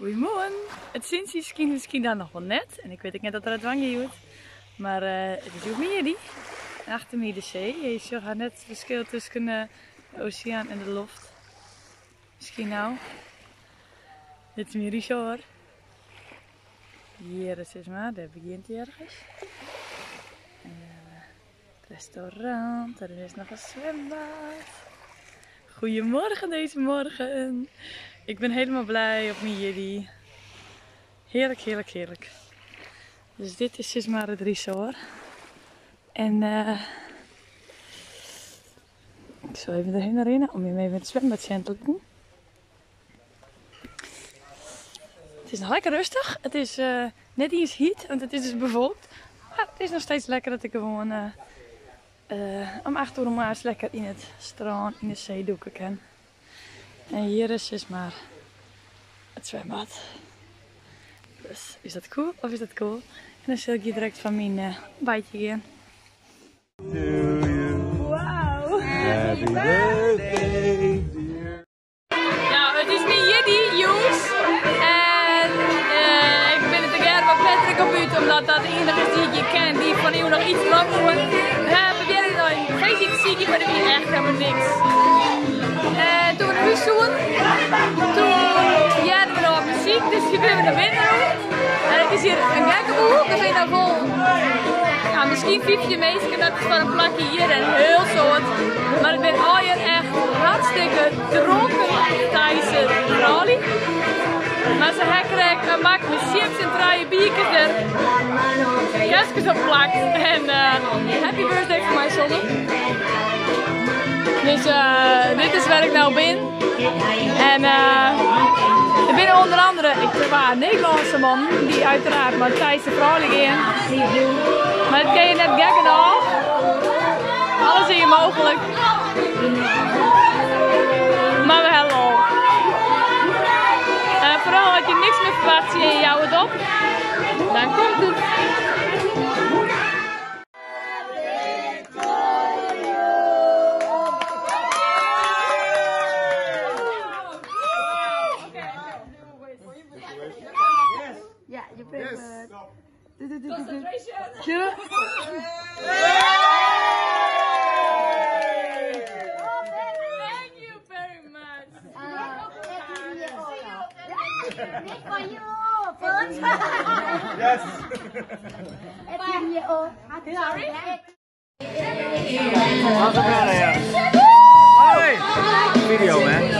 Goedemorgen. Het Sintje misschien, misschien dan nog wel net. En ik weet ook net dat er het wangje doet. Maar uh, het is ook meer die. achter mij de zee. Je ziet net het verschil tussen uh, de oceaan en de lucht. Misschien nou. Dit is meer resort. Hier is maar, daar begint hij ergens. En het restaurant, er is nog een zwembad. Goedemorgen deze morgen. Ik ben helemaal blij op mijn jullie. Heerlijk, heerlijk, heerlijk. Dus dit is dus maar het resort. En uh, ik zal even erheen rennen om je mee met het zwembadje te doen. Het is nog lekker rustig. Het is uh, net iets heat, want het is dus bevolkt. Maar het is nog steeds lekker dat ik gewoon uh, om acht uur maar eens lekker in het strand, in de zee doeken kan. En hier is dus maar het zwembad. Dus is dat cool of is dat cool? En dan zal ik je direct van mijn uh, bijtje gaan. Wauw! Happy birthday! Nou, het is niet jullie, jongens. En uh, ik ben het keer wat Patrick op uit, omdat dat de enige is die ik je ken, die van u nog iets lang moet. We hebben weer een feestje te zien, maar dat is echt helemaal niks. En toen jaren we nog muziek, dus je bent naar binnen En het is hier een gekkenboek, we zijn daar vol, ja, misschien 15 mensen, dat is van een plakje hier en heel soort. Maar ik ben al hier echt hartstikke dronken tijdens het rally. Maar ze hebben een bak met chips en draaien biertjes er kerstjes op. En uh, happy birthday voor mij zonne. Dus uh, dit is waar ik nou waar Nederlandse man, die uiteraard maar Thijs de vrouwelijk in. Maar dat ken je net gekken al. Alles is hier mogelijk. Maar we hebben al. En vooral als je niks meer verwacht, zie je jou het op. Dan komt het. Concentration. Do it. Thank you very much. This for you first. Yes. Happy New Year. Sorry. How's it going here? Video man.